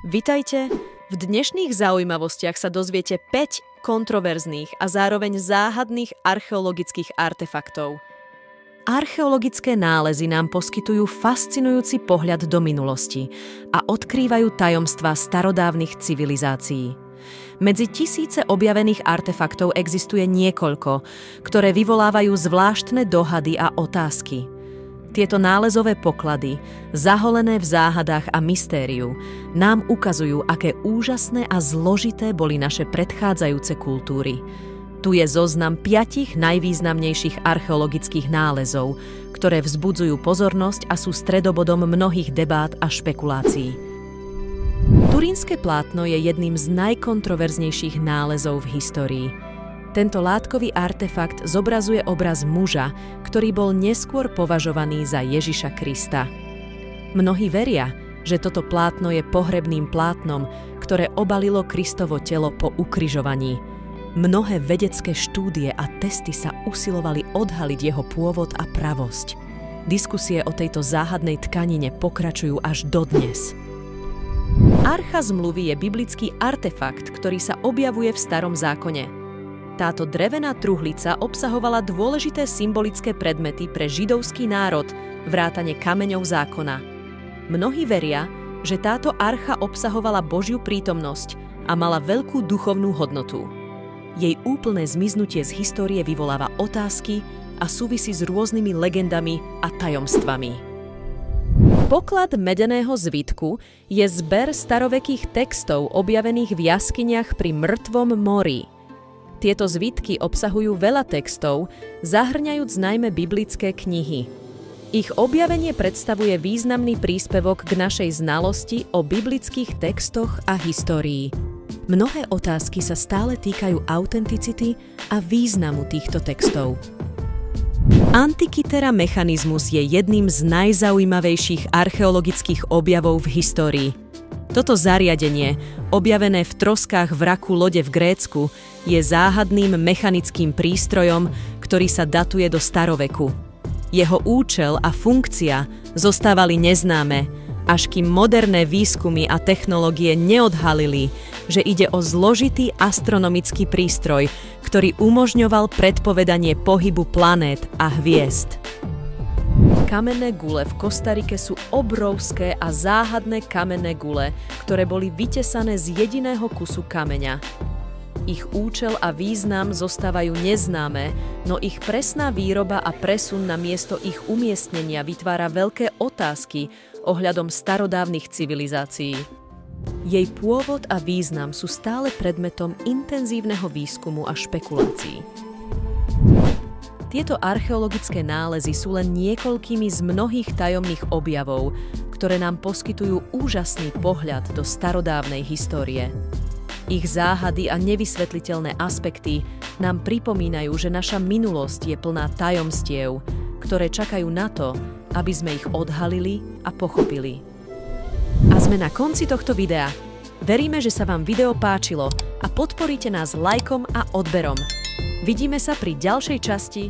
Vitajte! V dnešných zaujímavostiach sa dozviete 5 kontroverzných a zároveň záhadných archeologických artefaktov. Archeologické nálezy nám poskytujú fascinujúci pohľad do minulosti a odkrývajú tajomstvá starodávnych civilizácií. Medzi tisíce objavených artefaktov existuje niekoľko, ktoré vyvolávajú zvláštne dohady a otázky – tieto nálezové poklady, zaholené v záhadách a mystériu, nám ukazujú, aké úžasné a zložité boli naše predchádzajúce kultúry. Tu je zoznam piatich najvýznamnejších archeologických nálezov, ktoré vzbudzujú pozornosť a sú stredobodom mnohých debát a špekulácií. Turínske plátno je jedným z najkontroverznejších nálezov v histórii – tento látkový artefakt zobrazuje obraz muža, ktorý bol neskôr považovaný za Ježiša Krista. Mnohí veria, že toto plátno je pohrebným plátnom, ktoré obalilo Kristovo telo po ukrižovaní. Mnohé vedecké štúdie a testy sa usilovali odhaliť jeho pôvod a pravosť. Diskusie o tejto záhadnej tkanine pokračujú až dodnes. Archa zmluvy je biblický artefakt, ktorý sa objavuje v starom zákone – táto drevená truhlica obsahovala dôležité symbolické predmety pre židovský národ, vrátane kameňov zákona. Mnohí veria, že táto archa obsahovala Božiu prítomnosť a mala veľkú duchovnú hodnotu. Jej úplné zmiznutie z histórie vyvoláva otázky a súvisí s rôznymi legendami a tajomstvami. Poklad medeného zvitku je zber starovekých textov objavených v jaskyniach pri Mŕtvom mori – tieto zvitky obsahujú veľa textov, zahrňajúc najmä biblické knihy. Ich objavenie predstavuje významný príspevok k našej znalosti o biblických textoch a histórii. Mnohé otázky sa stále týkajú autenticity a významu týchto textov. Antikytera mechanizmus je jedným z najzaujímavejších archeologických objavov v histórii. Toto zariadenie, objavené v troskách vraku lode v Grécku, je záhadným mechanickým prístrojom, ktorý sa datuje do staroveku. Jeho účel a funkcia zostávali neznáme, až kým moderné výskumy a technológie neodhalili, že ide o zložitý astronomický prístroj, ktorý umožňoval predpovedanie pohybu planét a hviezd. Kamenné gule v Kostarike sú obrovské a záhadné kamenné gule, ktoré boli vytesané z jediného kusu kameňa. Ich účel a význam zostávajú neznáme, no ich presná výroba a presun na miesto ich umiestnenia vytvára veľké otázky ohľadom starodávnych civilizácií. Jej pôvod a význam sú stále predmetom intenzívneho výskumu a špekulácií. Tieto archeologické nálezy sú len niekoľkými z mnohých tajomných objavov, ktoré nám poskytujú úžasný pohľad do starodávnej histórie. Ich záhady a nevysvetliteľné aspekty nám pripomínajú, že naša minulosť je plná tajomstiev, ktoré čakajú na to, aby sme ich odhalili a pochopili. A sme na konci tohto videa. Veríme, že sa vám video páčilo a podporíte nás lajkom a odberom. Vidíme sa pri ďalšej časti